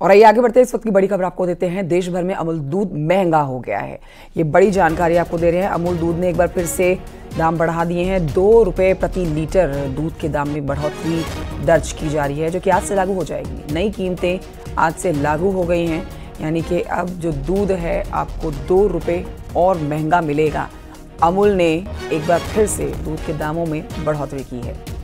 और आइए आगे बढ़ते हैं। इस वक्त की बड़ी खबर आपको देते हैं। देश भर में अमूल दूध महँगा हो गया है। ये बड़ी जानकारी आपको दे रहे हैं। अमूल दूध ने एक बार फिर से दाम बढ़ा दिए हैं। दो रुपये प्रति लीटर दूध के दाम में बढ़ोतरी दर्ज की जा रही है, जो कि आज से लागू हो जाएगी। नई कीमतें आज से लागू हो गई हैं। यानी कि अब जो दूध है, आपको दो रुपये और महँगा मिलेगा। अमूल ने एक बार फिर से दूध के दामों में बढ़ोतरी की है।